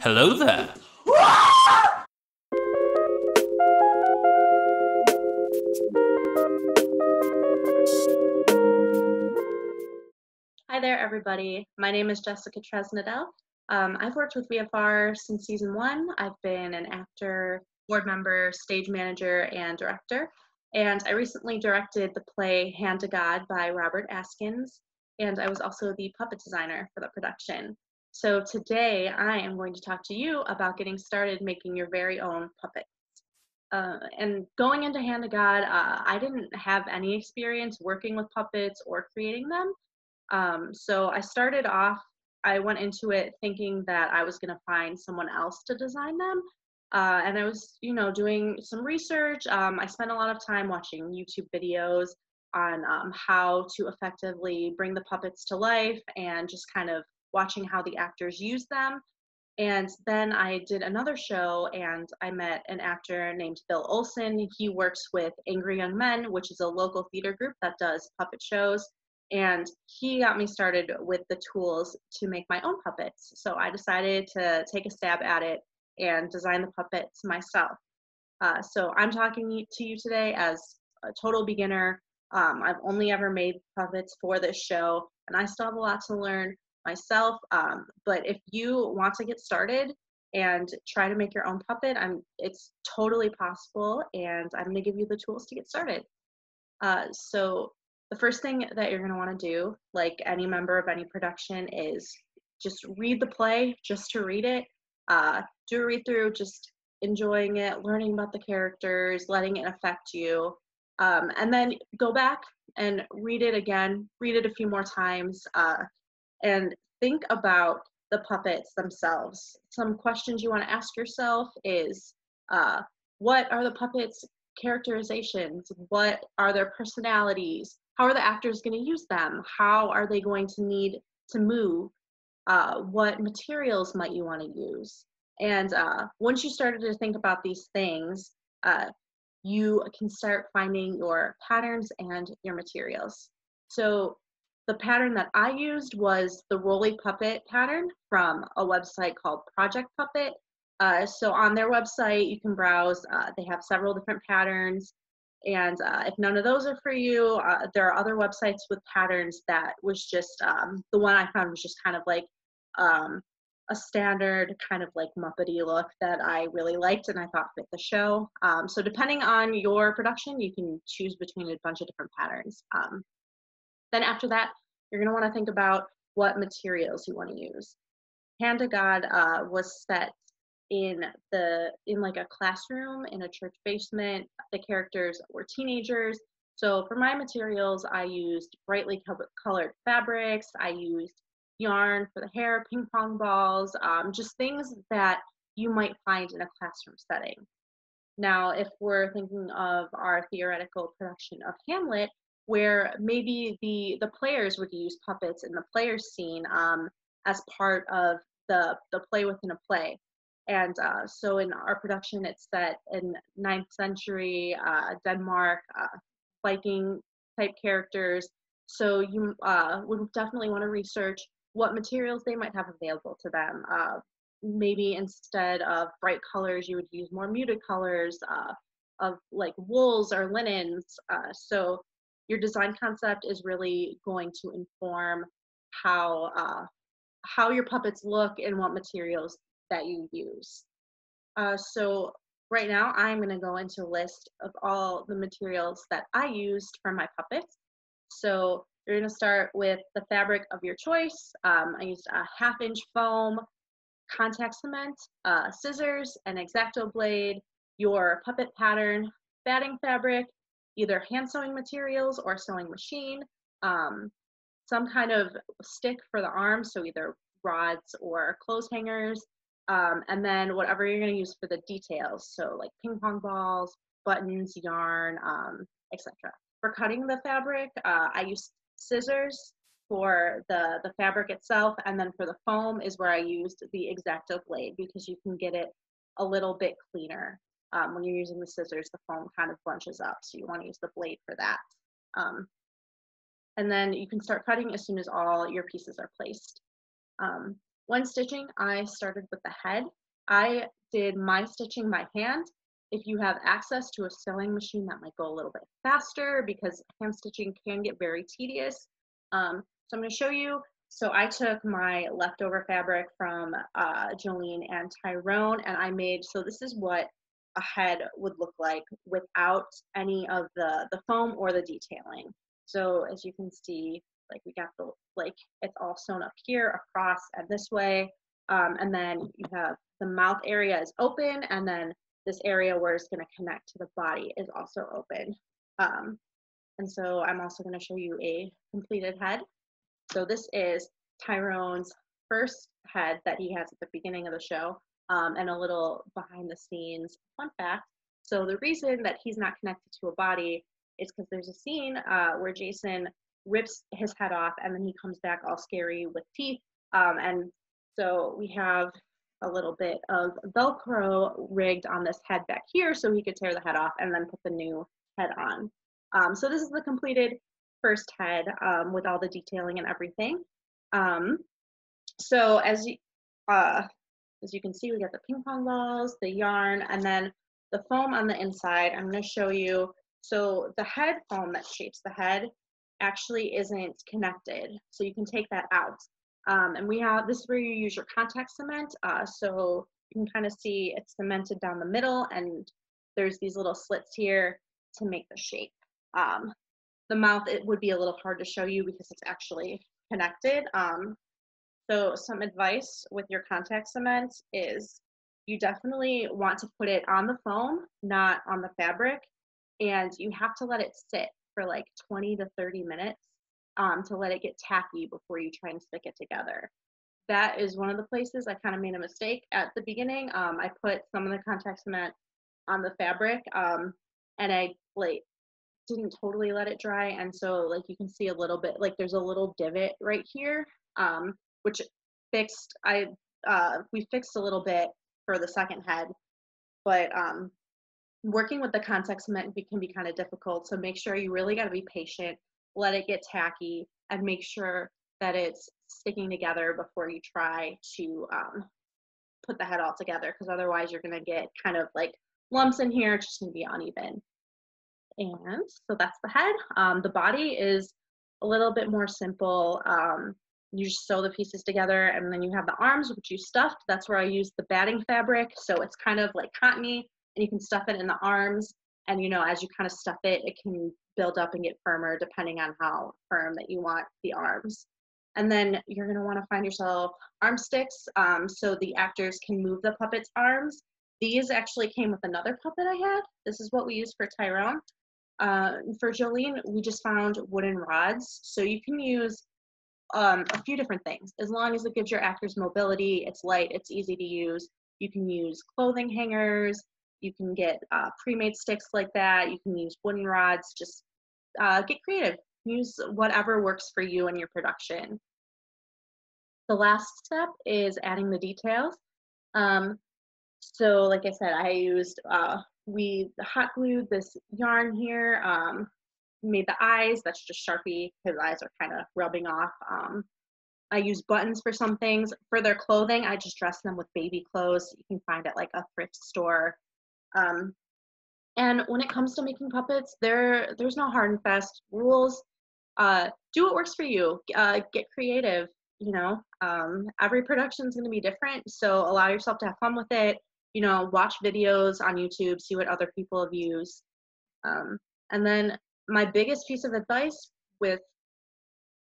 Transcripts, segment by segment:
Hello there. Hi there, everybody. My name is Jessica Trznadel. Um, I've worked with VFR since season one. I've been an actor, board member, stage manager, and director. And I recently directed the play Hand to God by Robert Askins, and I was also the puppet designer for the production. So today I am going to talk to you about getting started making your very own puppets. Uh, and going into Hand to God, uh, I didn't have any experience working with puppets or creating them. Um, so I started off, I went into it thinking that I was going to find someone else to design them. Uh, and I was, you know, doing some research. Um, I spent a lot of time watching YouTube videos on um, how to effectively bring the puppets to life and just kind of watching how the actors use them. And then I did another show and I met an actor named Bill Olson. He works with Angry Young Men, which is a local theater group that does puppet shows and he got me started with the tools to make my own puppets. So I decided to take a stab at it and design the puppets myself. Uh, so I'm talking to you today as a total beginner. Um, I've only ever made puppets for this show, and I still have a lot to learn myself. Um, but if you want to get started and try to make your own puppet, I'm it's totally possible, and I'm going to give you the tools to get started. Uh, so the first thing that you're going to want to do, like any member of any production, is just read the play, just to read it. Uh, do a read through, just enjoying it, learning about the characters, letting it affect you. Um, and then go back and read it again, read it a few more times, uh, and think about the puppets themselves. Some questions you want to ask yourself is uh, what are the puppets' characterizations? What are their personalities? how are the actors going to use them how are they going to need to move uh, what materials might you want to use and uh, once you started to think about these things uh, you can start finding your patterns and your materials so the pattern that i used was the roly puppet pattern from a website called project puppet uh, so on their website you can browse uh, they have several different patterns and uh, if none of those are for you, uh, there are other websites with patterns that was just um, the one I found was just kind of like um, a standard kind of like Muppety look that I really liked and I thought fit the show. Um, so depending on your production, you can choose between a bunch of different patterns. Um, then after that, you're going to want to think about what materials you want to use. Hand to God uh, was set in the in like a classroom in a church basement. The characters were teenagers. So for my materials i used brightly colored fabrics. I used yarn for the hair ping pong balls um, just things that you might find in a classroom setting. Now if we're thinking of our theoretical production of hamlet where maybe the the players would use puppets in the players scene um, as part of the the play within a play and uh, so in our production, it's set in 9th century uh, Denmark, uh, Viking type characters. So you uh, would definitely want to research what materials they might have available to them. Uh, maybe instead of bright colors, you would use more muted colors uh, of like wools or linens. so your design concept is really going to inform how how your puppets look and what materials that you use. Uh, so right now I'm going to go into a list of all the materials that I used for my puppets. So you're going to start with the fabric of your choice. Um, I used a half inch foam, contact cement, uh, scissors, an X-Acto blade, your puppet pattern, batting fabric, either hand sewing materials or sewing machine, um, some kind of stick for the arms, so either rods or clothes hangers, um, and then whatever you're going to use for the details so like ping pong balls buttons yarn um, etc for cutting the fabric uh, i use scissors for the the fabric itself and then for the foam is where i used the X-Acto blade because you can get it a little bit cleaner um, when you're using the scissors the foam kind of bunches up so you want to use the blade for that um, and then you can start cutting as soon as all your pieces are placed um, when stitching, I started with the head. I did my stitching by hand. If you have access to a sewing machine, that might go a little bit faster because hand stitching can get very tedious. Um, so I'm going to show you. So I took my leftover fabric from uh, Jolene and Tyrone, and I made, so this is what a head would look like without any of the, the foam or the detailing. So as you can see, like we got the, like it's all sewn up here, across, and this way. Um, and then you have the mouth area is open, and then this area where it's gonna connect to the body is also open. Um, and so I'm also gonna show you a completed head. So this is Tyrone's first head that he has at the beginning of the show um, and a little behind the scenes fun fact. So the reason that he's not connected to a body is because there's a scene uh, where Jason rips his head off and then he comes back all scary with teeth. Um, and so we have a little bit of Velcro rigged on this head back here so he could tear the head off and then put the new head on. Um, so this is the completed first head um, with all the detailing and everything. Um, so as you, uh, as you can see, we got the ping pong balls, the yarn, and then the foam on the inside. I'm going to show you. So the head foam that shapes the head actually isn't connected. So you can take that out. Um, and we have, this is where you use your contact cement. Uh, so you can kind of see it's cemented down the middle and there's these little slits here to make the shape. Um, the mouth, it would be a little hard to show you because it's actually connected. Um, so some advice with your contact cement is you definitely want to put it on the foam, not on the fabric, and you have to let it sit for like 20 to 30 minutes um, to let it get tacky before you try and stick it together. That is one of the places I kind of made a mistake at the beginning. Um, I put some of the contact cement on the fabric um, and I like didn't totally let it dry and so like you can see a little bit like there's a little divot right here um, which fixed. I uh, we fixed a little bit for the second head, but um, working with the contact cement can be kind of difficult. So make sure you really got to be patient, let it get tacky, and make sure that it's sticking together before you try to um, put the head all together. Because otherwise, you're gonna get kind of like lumps in here. It's just gonna be uneven. And so that's the head. Um, the body is a little bit more simple. Um, you just sew the pieces together and then you have the arms which you stuffed. That's where i use the batting fabric. So it's kind of like cottony and you can stuff it in the arms. And you know as you kind of stuff it it can build up and get firmer depending on how firm that you want the arms. And then you're going to want to find yourself arm sticks um, so the actors can move the puppet's arms. These actually came with another puppet i had. This is what we use for tyrone. Uh, for jolene we just found wooden rods. So you can use um, a few different things. As long as it gives your actors mobility, it's light, it's easy to use. You can use clothing hangers. You can get uh, pre-made sticks like that. You can use wooden rods. Just uh, get creative. Use whatever works for you and your production. The last step is adding the details. Um, so like I said, I used, uh, we hot glued this yarn here. Um, made the eyes. That's just Sharpie. His eyes are kind of rubbing off. Um, I use buttons for some things. For their clothing, I just dress them with baby clothes. You can find at like a thrift store. Um, and when it comes to making puppets, there there's no hard and fast rules. Uh, do what works for you. Uh, get creative. You know, um, every production is going to be different, so allow yourself to have fun with it. You know, watch videos on YouTube, see what other people have used, um, and then my biggest piece of advice with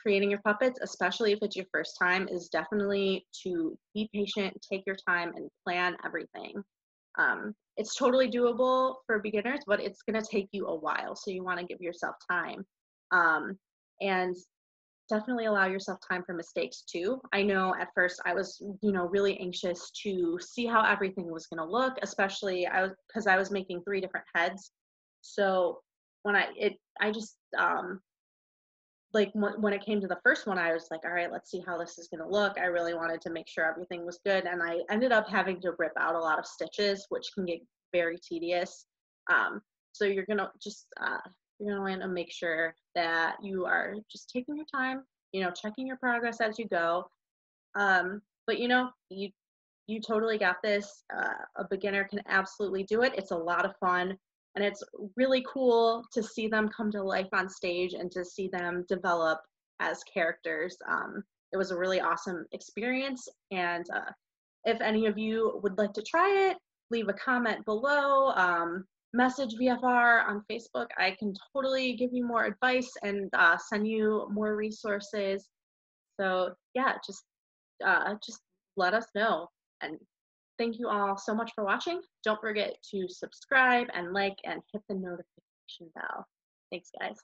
creating your puppets, especially if it's your first time, is definitely to be patient, take your time, and plan everything. Um, it's totally doable for beginners, but it's going to take you a while. So you want to give yourself time. Um, and definitely allow yourself time for mistakes too. I know at first I was, you know, really anxious to see how everything was going to look, especially I was because I was making three different heads. So when I it I just um like when it came to the first one, I was like, all right, let's see how this is going to look. I really wanted to make sure everything was good. And I ended up having to rip out a lot of stitches, which can get very tedious. Um, so you're to just, uh, you're to want to make sure that you are just taking your time, you know, checking your progress as you go. Um, but you know, you you totally got this. Uh, a beginner can absolutely do it. It's a lot of fun. And it's really cool to see them come to life on stage and to see them develop as characters. Um, it was a really awesome experience. And uh, if any of you would like to try it, leave a comment below. Um, message VFR on Facebook. I can totally give you more advice and uh, send you more resources. So yeah, just uh, just let us know. And thank you all so much for watching. Don't forget to subscribe and like and hit the notification bell. Thanks, guys.